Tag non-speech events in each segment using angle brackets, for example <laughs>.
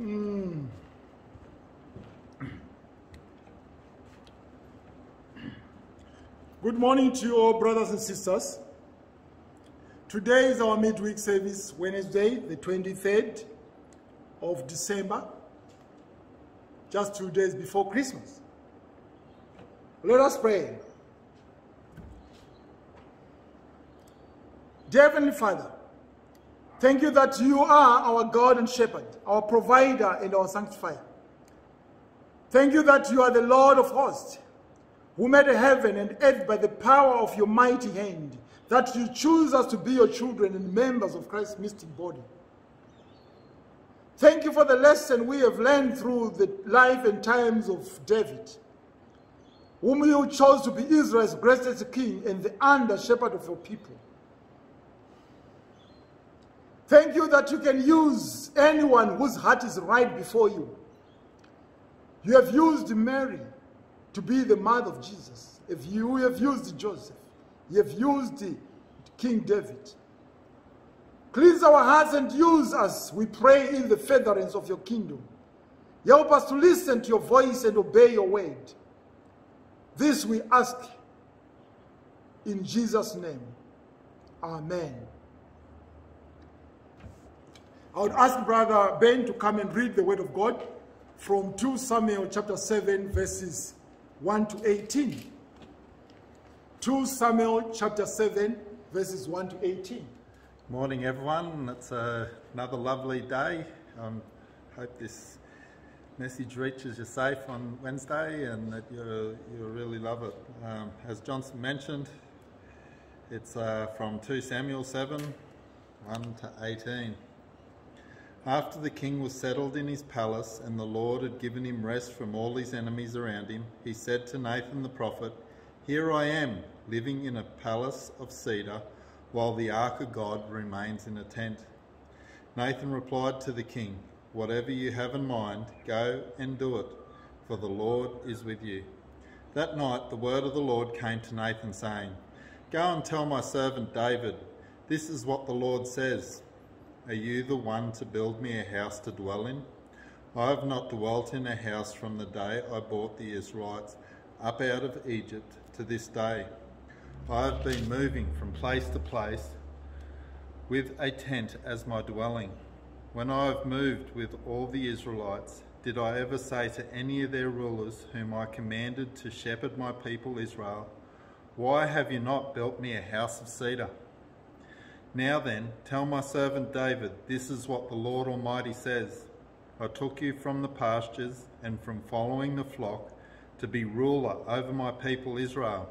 Mm. Good morning to you all, brothers and sisters. Today is our midweek service, Wednesday, the 23rd of December, just two days before Christmas. Let us pray. Dear Heavenly Father, thank you that you are our God and Shepherd, our provider and our sanctifier. Thank you that you are the Lord of hosts, who made heaven and earth by the power of your mighty hand, that you choose us to be your children and members of Christ's mystic body. Thank you for the lesson we have learned through the life and times of David, whom you chose to be Israel's greatest king and the under shepherd of your people. Thank you that you can use anyone whose heart is right before you. You have used Mary to be the mother of Jesus. If you have used Joseph, you have used King David. Cleanse our hearts and use us, we pray, in the furtherance of your kingdom. Help us to listen to your voice and obey your word. This we ask in Jesus' name. Amen. I would ask Brother Ben to come and read the word of God from 2 Samuel chapter 7 verses 1 to 18. 2 Samuel chapter 7 verses 1 to 18. Morning everyone, it's uh, another lovely day. I um, hope this message reaches you safe on Wednesday and that you you really love it. Um, as Johnson mentioned, it's uh, from 2 Samuel 7, 1 to 18. After the king was settled in his palace and the Lord had given him rest from all his enemies around him, he said to Nathan the prophet, Here I am, living in a palace of cedar, while the ark of God remains in a tent. Nathan replied to the king, Whatever you have in mind, go and do it, for the Lord is with you. That night the word of the Lord came to Nathan, saying, Go and tell my servant David, This is what the Lord says. Are you the one to build me a house to dwell in? I have not dwelt in a house from the day I brought the Israelites up out of Egypt to this day. I have been moving from place to place with a tent as my dwelling. When I have moved with all the Israelites, did I ever say to any of their rulers whom I commanded to shepherd my people Israel, Why have you not built me a house of cedar? Now then, tell my servant David, this is what the Lord Almighty says. I took you from the pastures and from following the flock to be ruler over my people Israel.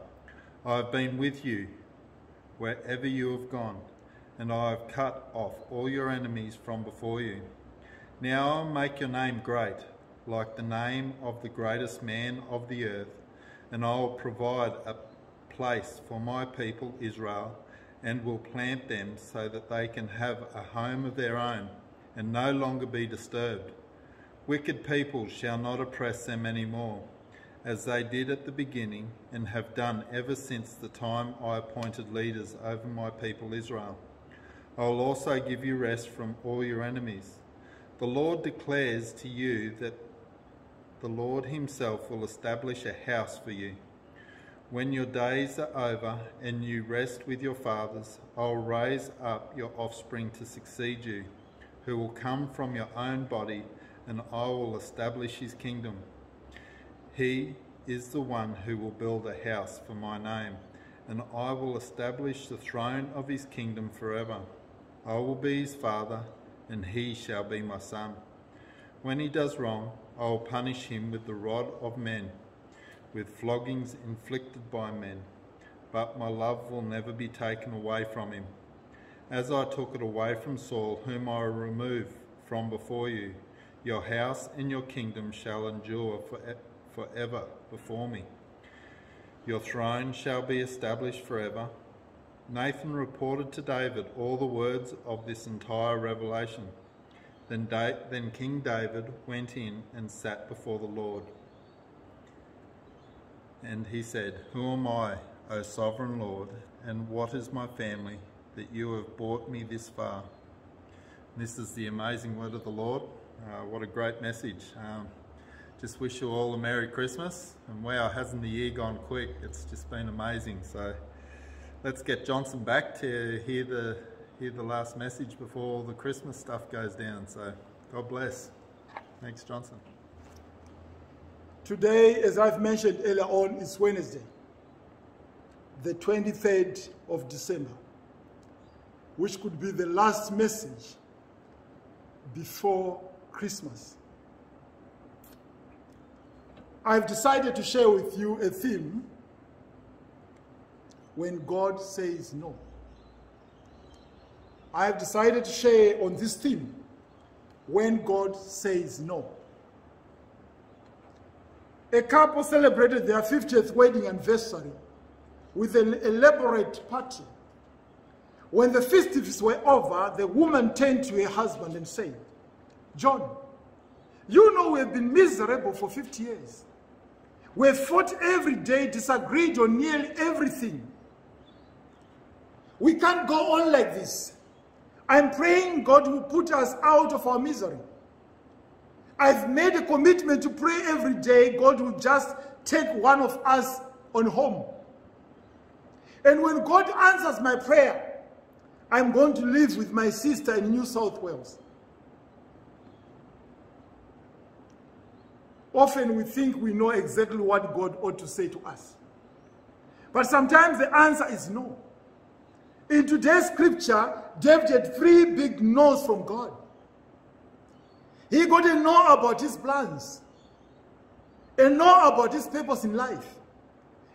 I have been with you wherever you have gone, and I have cut off all your enemies from before you. Now I'll make your name great, like the name of the greatest man of the earth, and I will provide a place for my people Israel and will plant them so that they can have a home of their own and no longer be disturbed. Wicked people shall not oppress them any more, as they did at the beginning and have done ever since the time I appointed leaders over my people Israel. I will also give you rest from all your enemies. The Lord declares to you that the Lord himself will establish a house for you. When your days are over and you rest with your fathers, I will raise up your offspring to succeed you, who will come from your own body, and I will establish his kingdom. He is the one who will build a house for my name, and I will establish the throne of his kingdom forever. I will be his father, and he shall be my son. When he does wrong, I will punish him with the rod of men with floggings inflicted by men, but my love will never be taken away from him. As I took it away from Saul, whom I remove from before you, your house and your kingdom shall endure for forever before me. Your throne shall be established forever. Nathan reported to David all the words of this entire revelation. Then, da- then King David went in and sat before the Lord. And he said, Who am I, O sovereign Lord, and what is my family, that you have brought me this far? This is the amazing word of the Lord. Uh, what a great message. Um, just wish you all a Merry Christmas. And wow, hasn't the year gone quick? It's just been amazing. So let's get Johnson back to hear the hear the last message before all the Christmas stuff goes down. So God bless. Thanks, Johnson. Today, as I've mentioned earlier on, is Wednesday, the 23rd of December, which could be the last message before Christmas. I've decided to share with you a theme when God says no. I have decided to share on this theme when God says no. A couple celebrated their 50th wedding anniversary with an elaborate party. When the festivities were over, the woman turned to her husband and said, John, you know we have been miserable for 50 years. We have fought every day, disagreed on nearly everything. We can't go on like this. I'm praying God will put us out of our misery. I've made a commitment to pray every day. God will just take one of us on home. And when God answers my prayer, I'm going to live with my sister in New South Wales. Often we think we know exactly what God ought to say to us. But sometimes the answer is no. In today's scripture, David had three big no's from God. He got a know about his plans, and know about his purpose in life,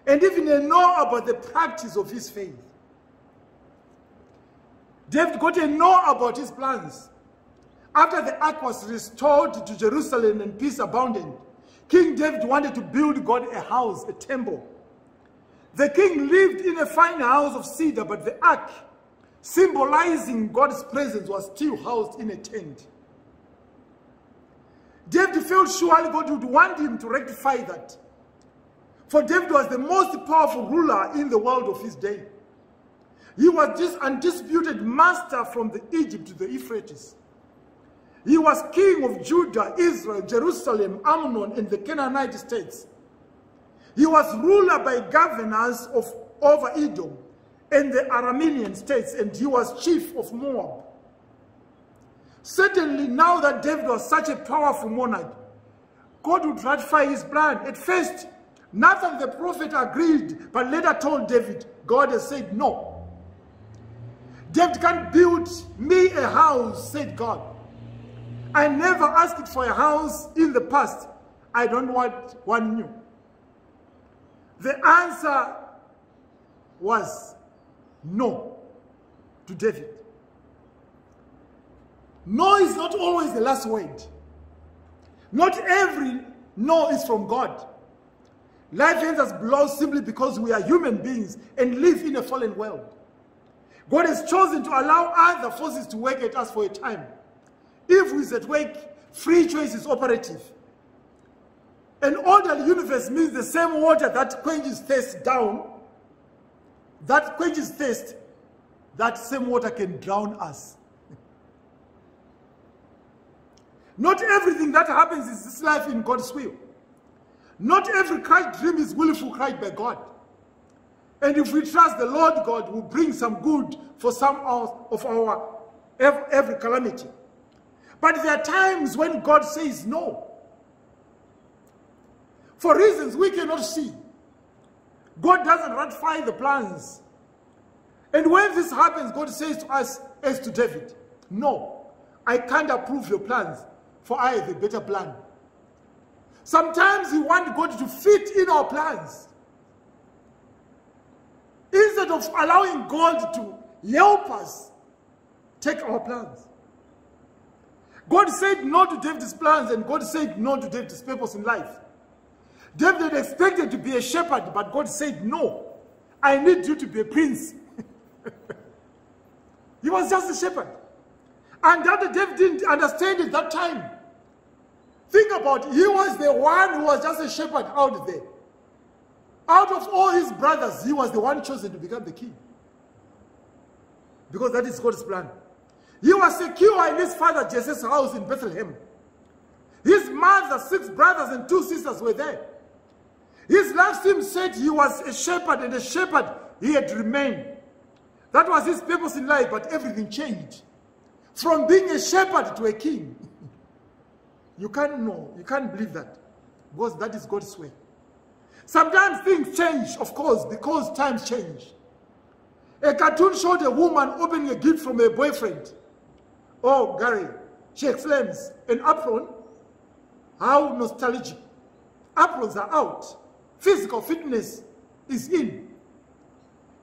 and even know about the practice of his faith. David got a know about his plans. After the ark was restored to Jerusalem and peace abounded, King David wanted to build God a house, a temple. The king lived in a fine house of cedar, but the ark, symbolizing God's presence, was still housed in a tent. David felt surely God would want him to rectify that. For David was the most powerful ruler in the world of his day. He was this undisputed master from the Egypt to the Euphrates. He was king of Judah, Israel, Jerusalem, Ammon, and the Canaanite states. He was ruler by governors of over Edom and the Aramean states, and he was chief of Moab. Certainly, now that David was such a powerful monarch, God would ratify his plan. At first, Nathan the prophet agreed, but later told David, God has said no. David can't build me a house, said God. I never asked for a house in the past. I don't want one new. The answer was no to David. No is not always the last word. Not every no is from God. Life ends us blows simply because we are human beings and live in a fallen world. God has chosen to allow other forces to work at us for a time. If we at work, free choice is operative. An orderly universe means the same water that quenches thirst down, that quenches thirst, that same water can drown us. Not everything that happens in this life in God's will. Not every Christ dream is willful cried by God. And if we trust the Lord God will bring some good for some of our every calamity. But there are times when God says no. For reasons we cannot see. God doesn't ratify the plans. And when this happens, God says to us, as to David, no, I can't approve your plans, for I have a better plan. Sometimes we want God to fit in our plans. Instead of allowing God to help us take our plans. God said no to David's plans and God said no to David's purpose in life. David expected to be a shepherd, but God said, no, I need you to be a prince. <laughs> he was just a shepherd. And that David didn't understand at that time. Think about it. He was the one who was just a shepherd out there. Out of all his brothers, he was the one chosen to become the king. Because that is God's plan. He was secure in his father Jesse's house in Bethlehem. His mother, six brothers, and two sisters were there. His life team said he was a shepherd, and a shepherd he had remained. That was his purpose in life, but everything changed. From being a shepherd to a king. You can't know, you can't believe that. Because that is God's way. Sometimes things change, of course, because times change. A cartoon showed a woman opening a gift from her boyfriend. Oh, Gary, she exclaims, an apron? How nostalgic. Aprons are out. Physical fitness is in.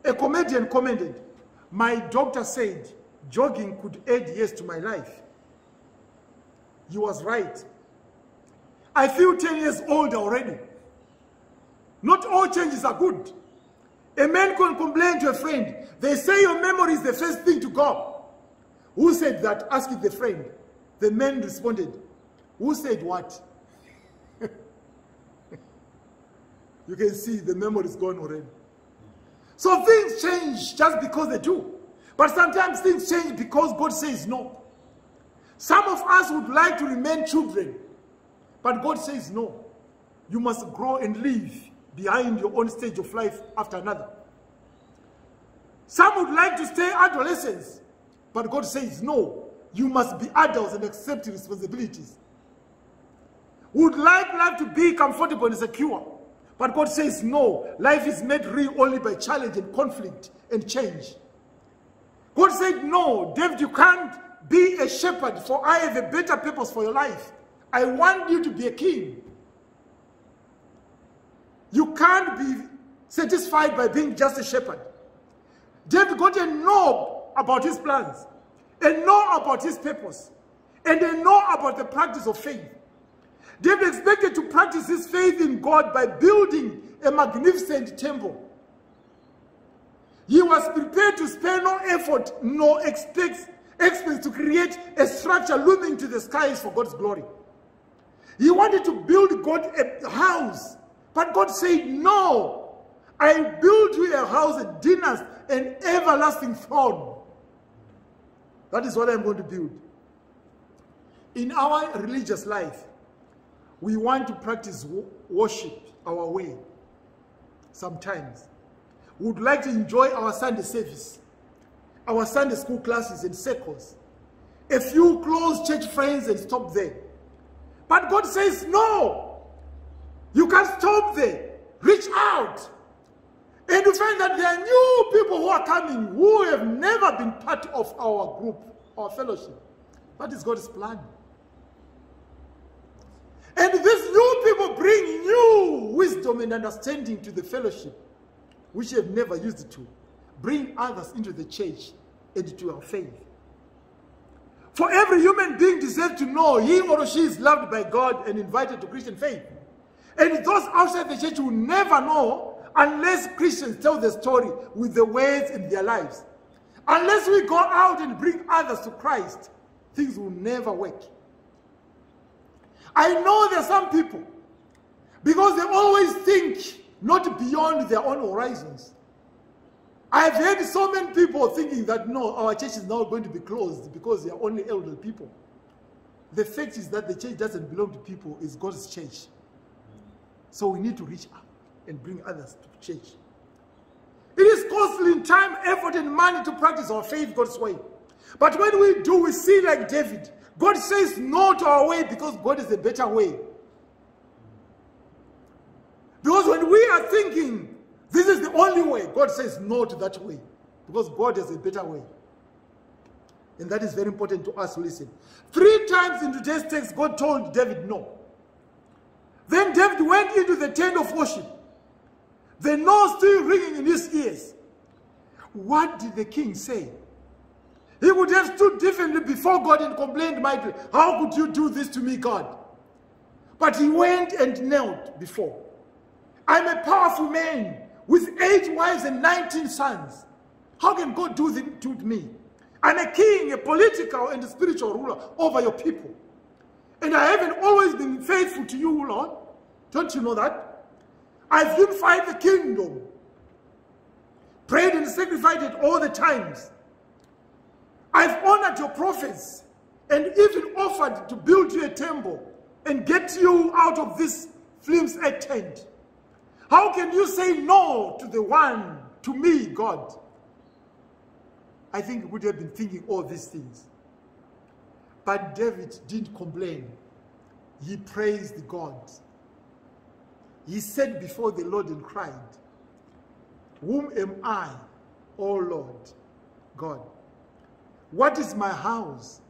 A comedian commented, my doctor said jogging could add years to my life. He was right. I feel 10 years old already. Not all changes are good. A man can complain to a friend. They say your memory is the first thing to go. Who said that? Asked the friend. The man responded, who said what? <laughs> you can see the memory is gone already. So things change just because they do. But sometimes things change because God says no. Some of us would like to remain children, but God says no. You must grow and live behind your own stage of life after another. Some would like to stay adolescents, but God says no. You must be adults and accept responsibilities. Would like life to be comfortable and secure, but God says no. Life is made real only by challenge and conflict and change. God said, no, David, you can't be a shepherd, for I have a better purpose for your life. I want you to be a king. You can't be satisfied by being just a shepherd. David got a know about his plans, a know about his purpose, and a know about the practice of faith. David expected to practice his faith in God by building a magnificent temple. He was prepared to spare no effort nor expense, expense to create a structure looming to the skies for God's glory. He wanted to build God a house, but God said, no, I build you a house, a dynasty, an everlasting throne. That is what I'm going to build. In our religious life, we want to practice worship our way sometimes We would like to enjoy our Sunday service, our Sunday school classes and circles, a few close church friends and stop there. But God says, no, you can't stop there. Reach out. And you find that there are new people who are coming who have never been part of our group, our fellowship. That is God's plan. And these new people bring new wisdom and understanding to the fellowship which have never used to, bring others into the church and to our faith. For every human being deserves to know he or she is loved by God and invited to Christian faith. And those outside the church will never know unless Christians tell the story with the words in their lives. Unless we go out and bring others to Christ, things will never work. I know there are some people, because they always think not beyond their own horizons. I've heard so many people thinking that no, our church is now going to be closed because they are only elderly people. The fact is that the church doesn't belong to people, it's God's church. So we need to reach out and bring others to church. It is costly in time, effort, and money to practice our faith God's way. But when we do, we see like David. God says no to our way because God is a better way. Because when we are thinking, this is the only way, God says no to that way. Because God has a better way. And that is very important to us listen. Three times in today's text, God told David no. Then David went into the tent of worship. The no still ringing in his ears. What did the king say? He would have stood differently before God and complained mightily. How could you do this to me, God? But he went and knelt before. I'm a powerful man with eight wives and 19 sons. How can God do this to me? I'm a king, a political and a spiritual ruler over your people. And I haven't always been faithful to you, Lord. Don't you know that? I've unified the kingdom, prayed and sacrificed it all the times. I've honored your prophets and even offered to build you a temple and get you out of this flames at tent. How can you say no to the one, to me, God? I think he would have been thinking all these things. But David didn't complain. He praised God. He said before the Lord and cried, Whom am I, O Lord God? What is my house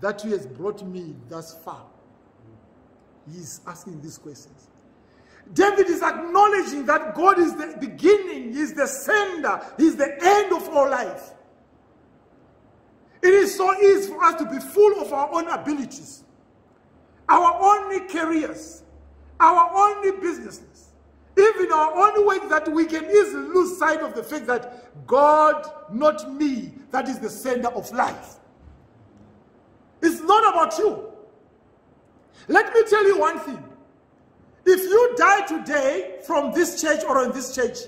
that you has brought me thus far? He's asking these questions. David is acknowledging that God is the beginning, He's the sender, He's the end of all life. It is so easy for us to be full of our own abilities, our only careers, our only businesses, even our own work that we can easily lose sight of the fact that God, not me, that is the sender of life. It's not about you. Let me tell you one thing. If you die today from this church or in this church,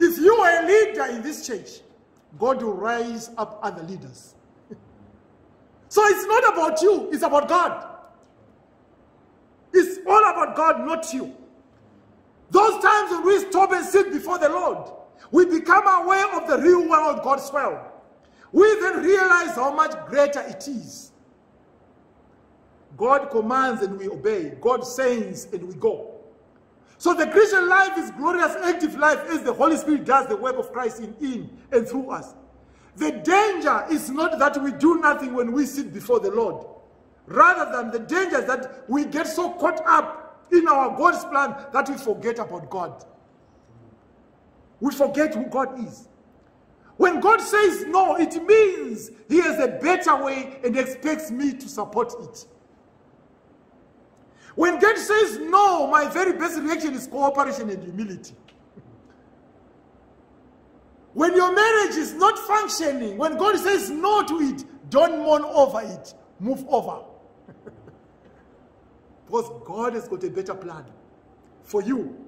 if you are a leader in this church, God will raise up other leaders. <laughs> so it's not about you, it's about God. It's all about God, not you. Those times when we stop and sit before the Lord, we become aware of the real world God's world. We then realize how much greater it is. God commands and we obey. God sends and we go. So the Christian life is glorious, active life as the Holy Spirit does the work of Christ in, in and through us. The danger is not that we do nothing when we sit before the Lord. Rather than the danger is that we get so caught up in our God's plan that we forget about God. We forget who God is. When God says no, it means he has a better way and expects me to support it. When God says no, my very best reaction is cooperation and humility. When your marriage is not functioning, when God says no to it, don't mourn over it. Move over. <laughs> because God has got a better plan for you.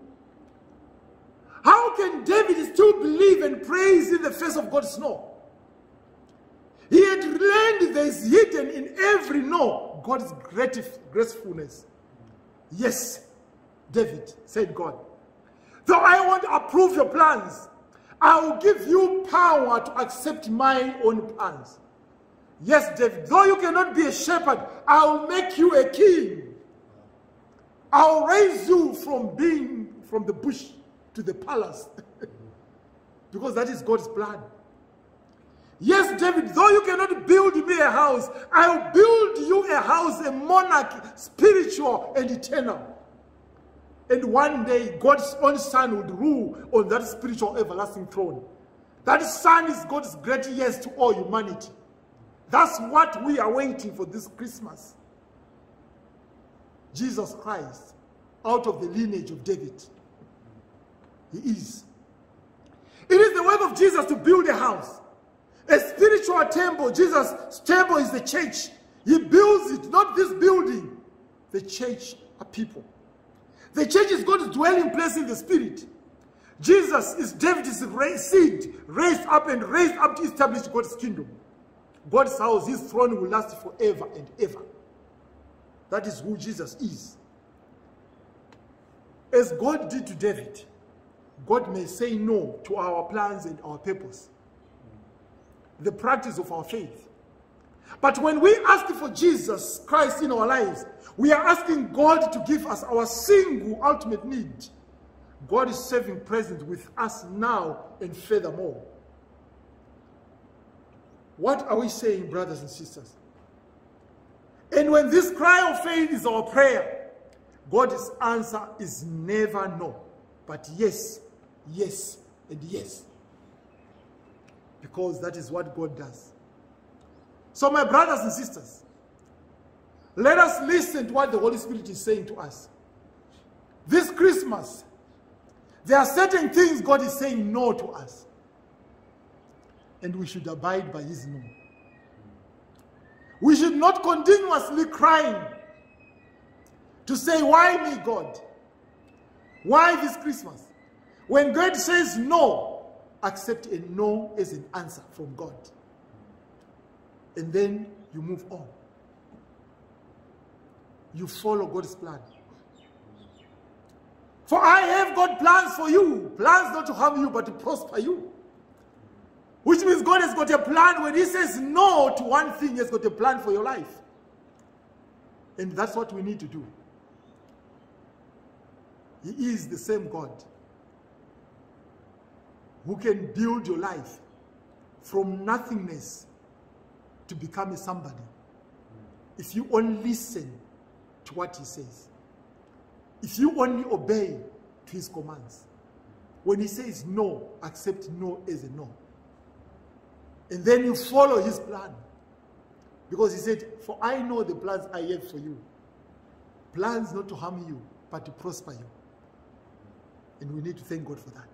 How can David still believe and praise in the face of God's no? He had learned there is hidden in every no God's gracefulness. Yes, David, said God. Though I won't approve your plans, I will give you power to accept my own plans. Yes, David, though you cannot be a shepherd, I will make you a king. I'll raise you from being from the bush to the palace. <laughs> because that is God's plan. Yes, David, though you cannot build me a house, I'll build you a house, a monarch, spiritual and eternal. And one day, God's own son would rule on that spiritual everlasting throne. That son is God's great yes to all humanity. That's what we are waiting for this Christmas. Jesus Christ, out of the lineage of David. He is. It is the work of Jesus to build a house. A spiritual temple. Jesus' temple is the church. He builds it, not this building. The church are people. The church is God's dwelling place in the spirit. Jesus is David's seed, raised up and raised up to establish God's kingdom. God's house, his throne will last forever and ever. That is who Jesus is. As God did to David, God may say no to our plans and our purpose the practice of our faith. But when we ask for Jesus Christ in our lives, we are asking God to give us our single ultimate need. God is serving present with us now and furthermore. What are we saying, brothers and sisters? And when this cry of faith is our prayer, God's answer is never no, but yes, yes, and yes because that is what God does. So, my brothers and sisters, let us listen to what the Holy Spirit is saying to us. This Christmas, there are certain things God is saying no to us. And we should abide by his no. We should not continuously crying to say, why me, God? Why this Christmas? When God says no, accept a no as an answer from God. And then you move on. You follow God's plan. For I have got plans for you. Plans not to harm you, but to prosper you. Which means God has got a plan. When He says no to one thing, He has got a plan for your life. And that's what we need to do. He is the same God who can build your life from nothingness to become a somebody if you only listen to what he says. If you only obey to his commands. When he says no, accept no as a no. And then you follow his plan. Because he said, For I know the plans I have for you. Plans not to harm you, but to prosper you. And we need to thank God for that.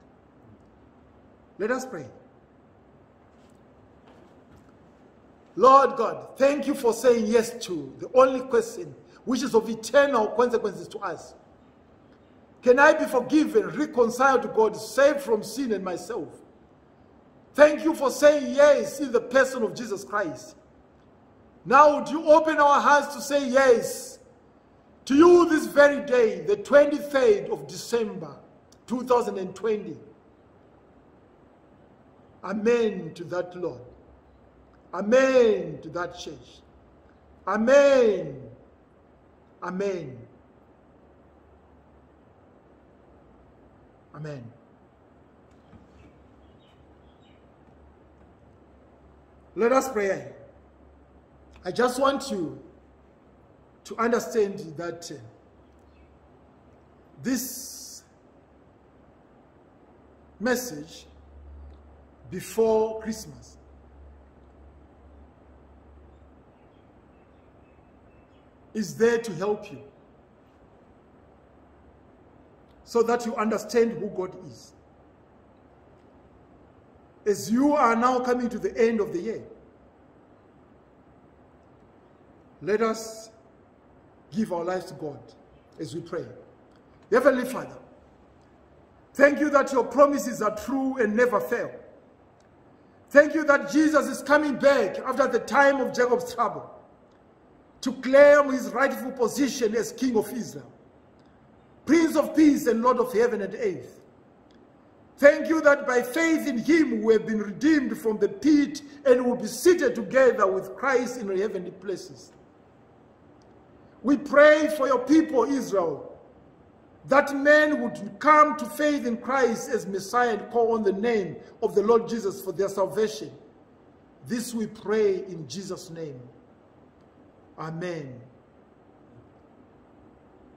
Let us pray. Lord God, thank you for saying yes to the only question which is of eternal consequences to us. Can I be forgiven, reconciled to God, saved from sin and myself? Thank you for saying yes in the person of Jesus Christ. Now, would you open our hearts to say yes to you this very day, the 23rd of December, 2020? Amen to that, Lord. Amen to that church. Amen. Amen. Amen. Let us pray. I just want you to understand that uh, this message before Christmas is there to help you so that you understand who God is. As you are now coming to the end of the year, let us give our lives to God as we pray. Heavenly Father, thank you that your promises are true and never fail. Thank you that Jesus is coming back after the time of Jacob's trouble to claim his rightful position as King of Israel, Prince of Peace and Lord of heaven and earth. Thank you that by faith in him we have been redeemed from the pit and will be seated together with Christ in heavenly places. We pray for your people, Israel, that men would come to faith in Christ as Messiah and call on the name of the Lord Jesus for their salvation. This we pray in Jesus' name. Amen.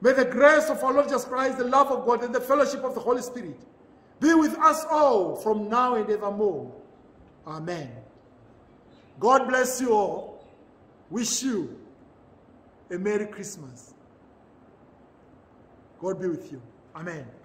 May the grace of our Lord Jesus Christ, the love of God, and the fellowship of the Holy Spirit be with us all from now and evermore. Amen. God bless you all. Wish you a Merry Christmas. God be with you. Amen.